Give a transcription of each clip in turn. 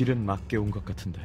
길은 맞게 온 것 같은데.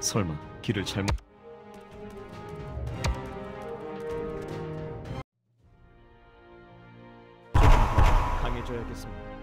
설마 길을 잘못 강해져야겠습니다.